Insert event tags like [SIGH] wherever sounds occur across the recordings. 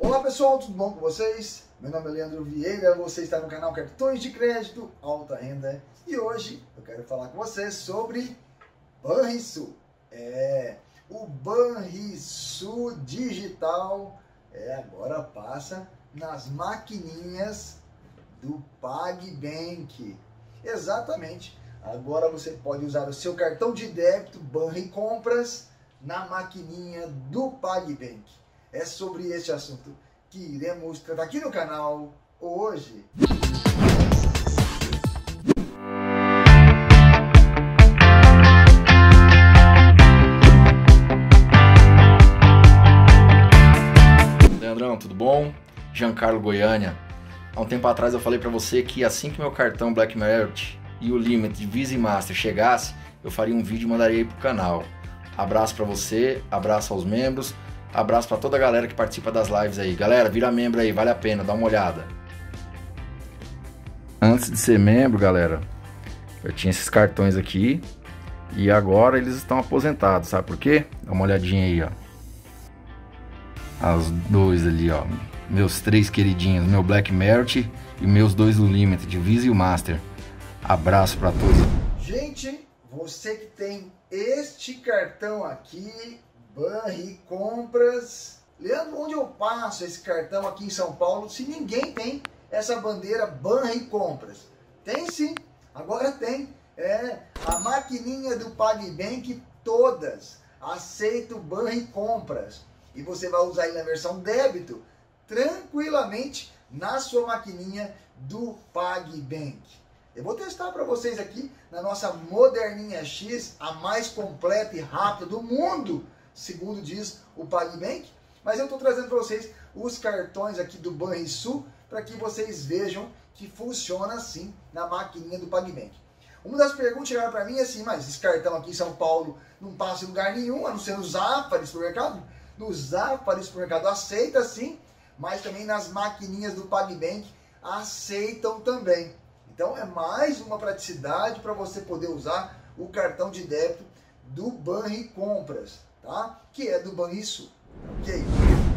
Olá pessoal, tudo bom com vocês? Meu nome é Leandro Vieira, você está no canal Cartões de Crédito Alta Renda e hoje eu quero falar com você sobre Banrisul. É, o Banrisul Digital é, agora passa nas maquininhas do PagBank. Exatamente. Agora você pode usar o seu cartão de débito Banri Compras na maquininha do PagBank. É sobre este assunto que iremos tratar aqui no canal hoje. Leandrão, tudo bom? Giancarlo Goiânia. Há um tempo atrás eu falei para você que assim que meu cartão Black Merit e o limit Visa e Master chegasse, eu faria um vídeo e mandaria aí pro canal. Abraço para você, abraço aos membros, abraço para toda a galera que participa das lives aí. Galera, vira membro aí, vale a pena, dá uma olhada. Antes de ser membro, galera, eu tinha esses cartões aqui e agora eles estão aposentados, sabe por quê? Dá uma olhadinha aí, ó. As dois ali, ó. Meus três queridinhos, meu Black Merit e meus dois do Limit, de Visa e o Master. Abraço para todos. Gente, você que tem este cartão aqui, Banri Compras. Leandro, onde eu passo esse cartão aqui em São Paulo se ninguém tem essa bandeira Banri Compras? Tem sim, agora tem. É a maquininha do PagBank todas aceita o Banri Compras. E você vai usar aí na versão débito tranquilamente na sua maquininha do PagBank. Eu vou testar para vocês aqui na nossa moderninha X, a mais completa e rápida do mundo, segundo diz o PagBank. Mas eu estou trazendo para vocês os cartões aqui do Banrisul para que vocês vejam que funciona assim na maquininha do PagBank. Uma das perguntas chegaram para mim é assim, mas esse cartão aqui em São Paulo não passa em lugar nenhum, a não ser no Zafari supermercado? No Zafari supermercado aceita sim, mas também nas maquininhas do PagBank aceitam também. Então é mais uma praticidade para você poder usar o cartão de débito do Banri Compras, tá? Que é do Banrisul, ok?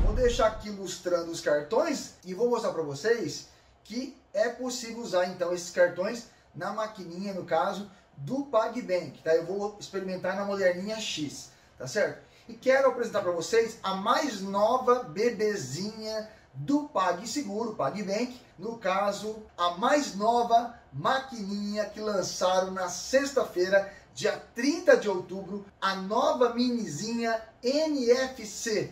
Vou deixar aqui ilustrando os cartões e vou mostrar para vocês que é possível usar então esses cartões na maquininha, no caso, do PagBank, tá? Eu vou experimentar na moderninha X, tá certo? E quero apresentar para vocês a mais nova bebezinha do PagSeguro, PagBank, no caso, a mais nova maquininha que lançaram na sexta-feira, dia 30 de outubro, a nova minizinha NFC.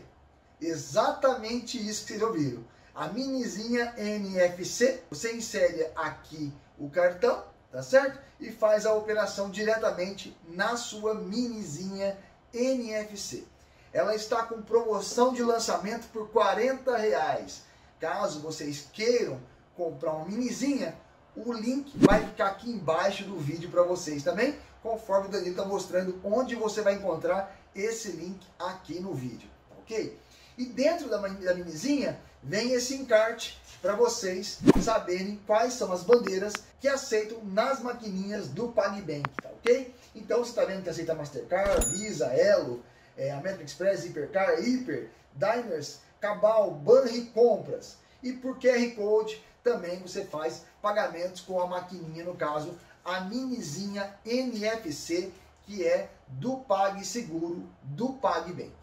Exatamente isso que vocês ouviram. A minizinha NFC, você insere aqui o cartão, tá certo? E faz a operação diretamente na sua minizinha NFC. Ela está com promoção de lançamento por 40 reais. Caso vocês queiram comprar uma minizinha, o link vai ficar aqui embaixo do vídeo para vocês também, conforme o Danilo está mostrando onde você vai encontrar esse link aqui no vídeo, ok? E dentro da, da minizinha vem esse encarte para vocês saberem quais são as bandeiras que aceitam nas maquininhas do PagBank, tá ok? Então você está vendo que aceita Mastercard, Visa, Elo, é, American Express, Hipercar, Hiper, Diners, Cabal, Banri Compras. E por QR Code também você faz pagamentos com a maquininha, no caso, a minizinha NFC, que é do PagSeguro, do PagBank,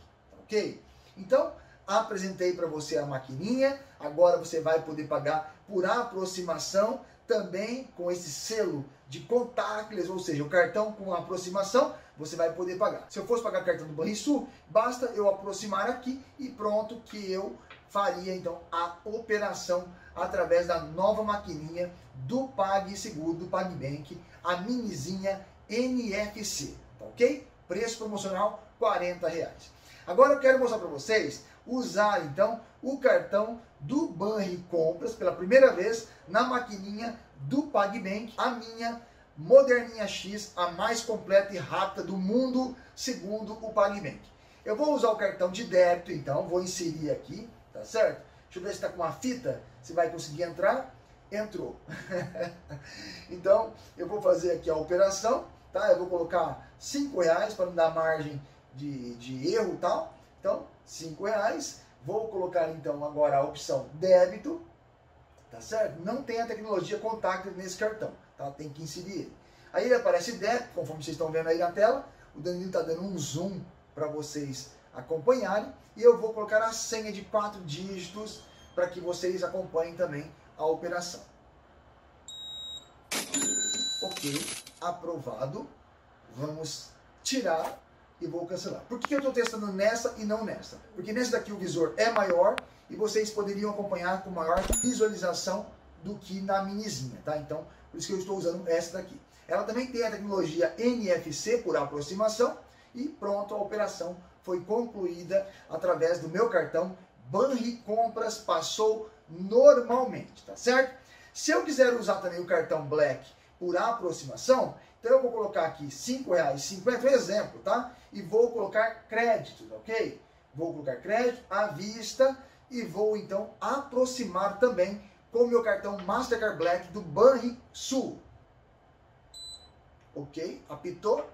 ok? Então, apresentei para você a maquininha, agora você vai poder pagar por aproximação, também com esse selo de contactless, ou seja, o cartão com aproximação, você vai poder pagar. Se eu fosse pagar cartão do Banrisul, basta eu aproximar aqui e pronto que eu faria então a operação através da nova maquininha do PagSeguro, do PagBank, a minizinha NFC, tá ok? Preço promocional 40 reais. Agora eu quero mostrar para vocês usar então o cartão do Banri Compras pela primeira vez na maquininha do PagBank, a minha moderninha X, a mais completa e rápida do mundo, segundo o PagBank. Eu vou usar o cartão de débito, então, vou inserir aqui, tá certo? Deixa eu ver se está com uma fita, se vai conseguir entrar. Entrou. [LAUGHS] então, eu vou fazer aqui a operação, tá? Eu vou colocar 5 reais para não dar margem de, de erro e tal. Então, 5 reais, Vou colocar então agora a opção débito, tá certo? Não tem a tecnologia contact nesse cartão, tá? Tem que inserir. Aí ele aparece débito, conforme vocês estão vendo aí na tela. O Danilo está dando um zoom para vocês acompanharem. E eu vou colocar a senha de quatro dígitos para que vocês acompanhem também a operação. Ok, aprovado. Vamos tirar e vou cancelar. Por que eu estou testando nessa e não nessa? Porque nessa daqui o visor é maior e vocês poderiam acompanhar com maior visualização do que na minizinha, tá? Então, por isso que eu estou usando essa daqui. Ela também tem a tecnologia NFC por aproximação e pronto, a operação foi concluída através do meu cartão Banri Compras passou normalmente, tá certo? Se eu quiser usar também o cartão Black por aproximação, então eu vou colocar aqui R$ 5,50, um exemplo, tá? E vou colocar crédito, ok? Vou colocar crédito à vista e vou então aproximar também com o meu cartão Mastercard Black do Banrisul. Ok? Apitou?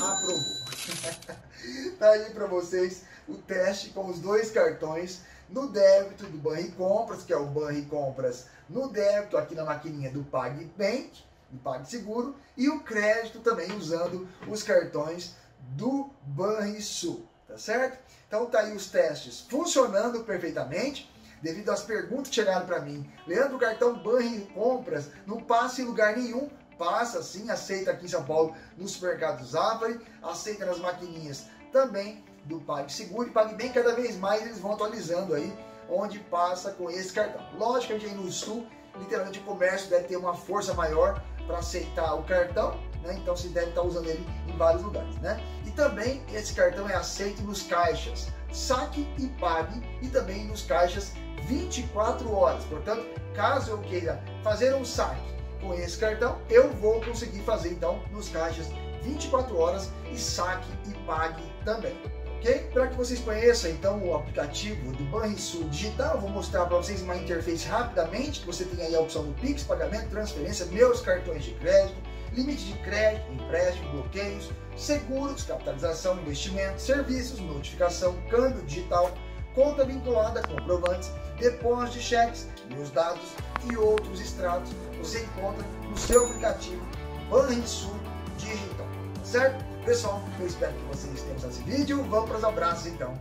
Aprovou. [LAUGHS] tá aí para vocês o teste com os dois cartões no débito do Banri Compras, que é o Banri Compras no débito aqui na maquininha do PagBank, do PagSeguro, e o crédito também usando os cartões do Banrisul, tá certo? Então tá aí os testes funcionando perfeitamente devido às perguntas que chegaram para mim. Leandro, o cartão Banri Compras não passa em lugar nenhum passa sim, aceita aqui em São Paulo no supermercado Zafari, aceita nas maquininhas também do PagSeguro e PagBem, cada vez mais eles vão atualizando aí onde passa com esse cartão. Que aí no Sul, literalmente o comércio deve ter uma força maior para aceitar o cartão, né? então se deve estar usando ele em vários lugares. Né? E também esse cartão é aceito nos caixas saque e pague e também nos caixas 24 horas. Portanto, caso eu queira fazer um saque com esse cartão, eu vou conseguir fazer então nos caixas 24 horas e saque e pague também. Ok? Para que vocês conheçam então o aplicativo do Banrisul Digital, vou mostrar para vocês uma interface rapidamente, que você tem aí a opção do Pix, pagamento, transferência, meus cartões de crédito, limite de crédito, empréstimo, bloqueios, seguros, capitalização, investimento, serviços, notificação, câmbio digital, conta vinculada, comprovantes, depósito de cheques, meus dados e outros extratos você encontra no seu aplicativo Banrisul Digital, certo? Pessoal, eu espero que vocês tenham gostado desse vídeo. Vamos para os abraços então.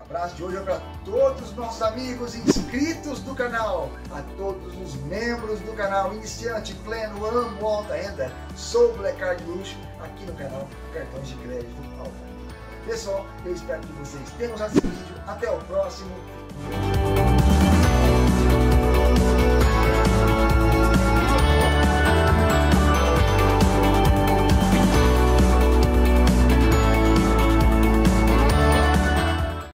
Abraço de hoje é para todos os nossos amigos inscritos do canal, a todos os membros do canal, iniciante, pleno, amo alta renda, sou Black Card Luxo, aqui no canal Cartões de Crédito Alta. Pessoal, eu espero que vocês tenham gostado desse vídeo. Até o próximo.